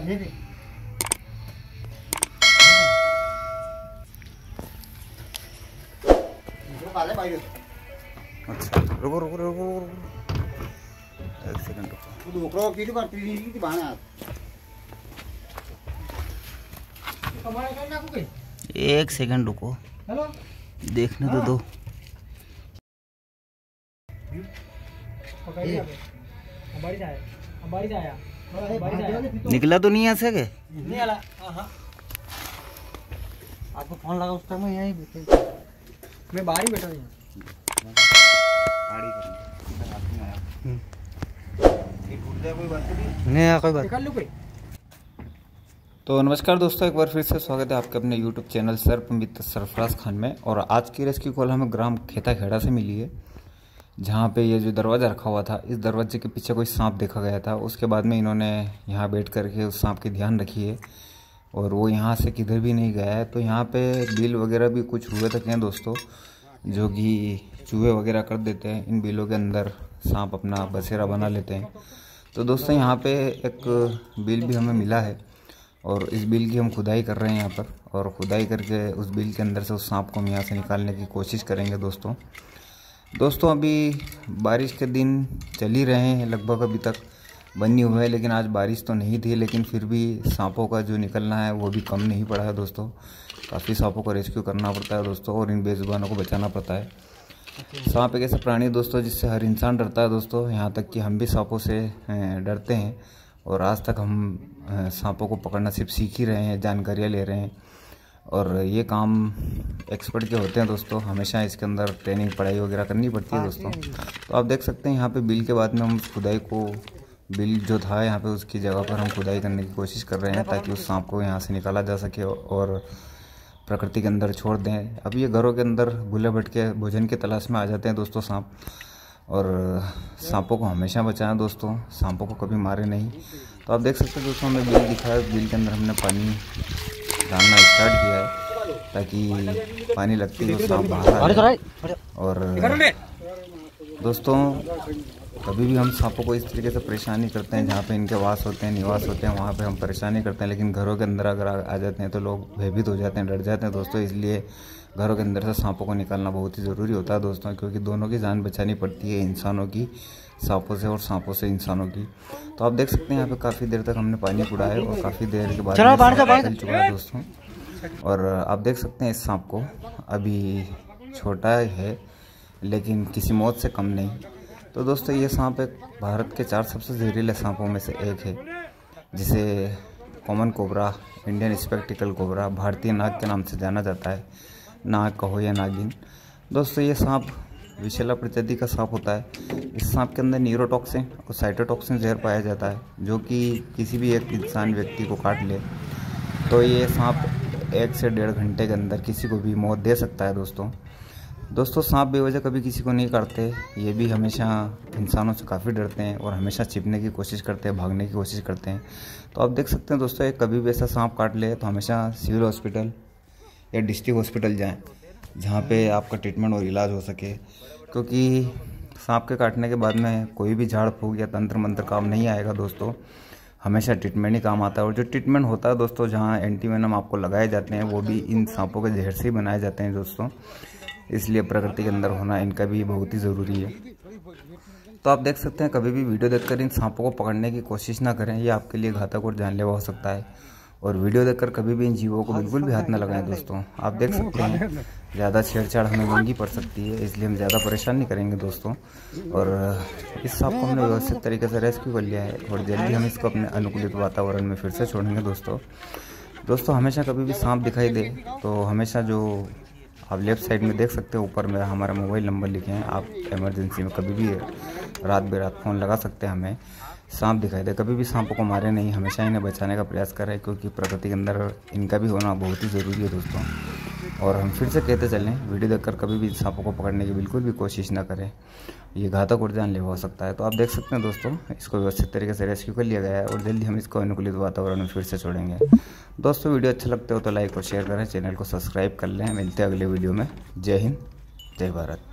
दे। अच्छा रुको रुको रुको रुको रुको। एक सेकंड रुको। एक सेकंड रुको। हेलो? देखने तो दो। निकला तो नहीं यहाँ से के? आपको फ़ोन लगा उस टाइम यहीं बैठे। मैं बाहर ही बैठा हूँ। नहीं कोई बात निकाल लो कोई। तो नमस्कार दोस्तों एक बार फिर से स्वागत है आपके अपने यूट्यूब चैनल सर्प मित्र सरफराज खान में। और आज की रेस्क्यू कॉल हमें ग्राम खेता खेड़ा से मिली है। जहाँ पे ये जो दरवाज़ा रखा हुआ था, इस दरवाजे के पीछे कोई सांप देखा गया था। उसके बाद में इन्होंने यहाँ बैठ करके उस सांप की ध्यान रखी है और वो यहाँ से किधर भी नहीं गया है। तो यहाँ पे बिल वगैरह भी कुछ हुए थे हैं दोस्तों, जो कि चूहे वगैरह कर देते हैं, इन बिलों के अंदर सांप अपना बसेरा बना लेते हैं। तो दोस्तों, यहाँ पे एक बिल भी हमें मिला है और इस बिल की हम खुदाई कर रहे हैं यहाँ पर और खुदाई करके उस बिल के अंदर से उस सांप को हम यहाँ से निकालने की कोशिश करेंगे दोस्तों। दोस्तों, अभी बारिश के दिन चल ही रहे हैं, लगभग अभी तक बनी हुए है, लेकिन आज बारिश तो नहीं थी, लेकिन फिर भी सांपों का जो निकलना है, वो भी कम नहीं पड़ा है दोस्तों। काफ़ी सांपों को रेस्क्यू करना पड़ता है दोस्तों, और इन बेजुबानों को बचाना पड़ता है। सांप एक ऐसा प्राणी दोस्तों, जिससे हर इंसान डरता है दोस्तों। यहाँ तक कि हम भी सांपों से डरते हैं, और आज तक हम सांपों को पकड़ना सिर्फ़ सीख ही रहे हैं, जानकारियाँ ले रहे हैं। और ये काम एक्सपर्ट के होते हैं दोस्तों हमेशा इसके अंदर ट्रेनिंग पढ़ाई वगैरह करनी पड़ती है दोस्तों। तो आप देख सकते हैं यहाँ पे बिल के बाद में हम खुदाई को बिल जो था यहाँ पे उसकी जगह पर हम खुदाई करने की कोशिश कर रहे हैं ताकि उस सांप को यहाँ से निकाला जा सके और प्रकृति के अंदर छोड़ दें। अब ये घरों के अंदर गुले भट के भोजन की तलाश में आ जाते हैं दोस्तों सांप। और सांपों को हमेशा बचाएँ दोस्तों सांपों को कभी मारे नहीं। तो आप देख सकते हैं दोस्तों हमें बिल दिखाया है बिल के अंदर हमने पानी डालना स्टार्ट किया है ताकि पानी लगती है तो सांप बाहर आ जाए। और दोस्तों कभी भी हम सांपों को इस तरीके से परेशानी करते हैं जहाँ पे इनके वास होते हैं निवास होते हैं वहाँ पे हम परेशानी करते हैं लेकिन घरों के अंदर अगर आ आ जाते हैं तो लोग भयभीत हो जाते हैं डर जाते हैं दोस्तों इसलिए घरों के अंदर से सांपों को निकालना बहुत ही ज़रूरी होता है दोस्तों क्योंकि दोनों की जान बचानी पड़ती है इंसानों की सांपों से और सांपों से इंसानों की। तो आप देख सकते हैं यहाँ पे काफ़ी देर तक हमने पानी कुड़ा है और काफ़ी देर के बाद निकल चुका है दोस्तों। और आप देख सकते हैं इस सांप को अभी छोटा है लेकिन किसी मौत से कम नहीं। तो दोस्तों ये सांप एक भारत के चार सबसे जहरीले सांपों में से एक है जिसे common cobra Indian spectacled cobra भारतीय नाग के नाम से जाना जाता है। नाग कहो या नागिन दोस्तों, ये सांप विशेला प्रजाति का सांप होता है। इस सांप के अंदर न्यूरोटॉक्सिन और साइटोटॉक्सिन जहर पाया जाता है, जो कि किसी भी एक इंसान व्यक्ति को काट ले। तो ये सांप एक से डेढ़ घंटे के अंदर किसी को भी मौत दे सकता है, दोस्तों। दोस्तों, सांप बेवजह कभी किसी को नहीं काटते। ये भी हमेशा इंसानों से काफ़ी डरते हैं और हमेशा छिपने की कोशिश करते हैं, भागने की कोशिश करते हैं। तो आप देख सकते हैं, दोस्तों, एक कभी भी ऐसा सांप काट ले तो हमेशा सिविल हॉस्पिटल या डिस्ट्रिक्ट हॉस्पिटल जाएँ, जहाँ पे आपका ट्रीटमेंट और इलाज हो सके। क्योंकि सांप के काटने के बाद में कोई भी झाड़, फूक या तंत्र मंत्र काम नहीं आएगा दोस्तों। हमेशा ट्रीटमेंट ही काम आता है। और जो ट्रीटमेंट होता है दोस्तों, जहाँ एंटीवेनम आपको लगाए जाते हैं, वो भी इन सांपों के जहर से ही बनाए जाते हैं दोस्तों। इसलिए प्रकृति के अंदर होना इनका भी बहुत ही ज़रूरी है। तो आप देख सकते हैं, कभी भी वीडियो देखकर इन सांपों को पकड़ने की कोशिश ना करें। ये आपके लिए घातक और जानलेवा हो सकता है। और वीडियो देखकर कभी भी इन जीवों को बिल्कुल भी हाथ ना लगाएँ दोस्तों। आप देख सकते हैं ज़्यादा छेड़छाड़ हमें महँगी पड़ सकती है इसलिए हम ज़्यादा परेशान नहीं करेंगे दोस्तों। और इस सांप को हमने व्यवस्थित तरीके से रेस्क्यू कर लिया है और जल्दी हम इसको अपने अनुकूलित वातावरण में फिर से छोड़ेंगे दोस्तों। दोस्तों हमेशा कभी भी सांप दिखाई दे तो हमेशा जो आप लेफ़्ट साइड में देख सकते हो, ऊपर में हमारा मोबाइल नंबर लिखे हैं। आप इमरजेंसी में कभी भी रात बेरात फ़ोन लगा सकते हैं हमें। सांप दिखाई दे, कभी भी सांपों को मारे नहीं, हमेशा इन्हें बचाने का प्रयास कर रहे हैं क्योंकि प्रकृति के अंदर इनका भी होना बहुत ही ज़रूरी है दोस्तों। और हम फिर से कहते चलें, वीडियो देखकर कभी भी सांपों को पकड़ने की बिल्कुल भी कोशिश ना करें। ये घातक और जानलेवा हो सकता है। तो आप देख सकते हैं दोस्तों, इसको व्यवस्थित तरीके से रेस्क्यू कर लिया गया है और जल्दी हम इसको अनुकूलित वातावरण में फिर से छोड़ेंगे। दोस्तों, वीडियो अच्छा लगता हो तो लाइक और शेयर करें, चैनल को सब्सक्राइब कर लें। मिलते हैं अगले वीडियो में। जय हिंद, जय भारत।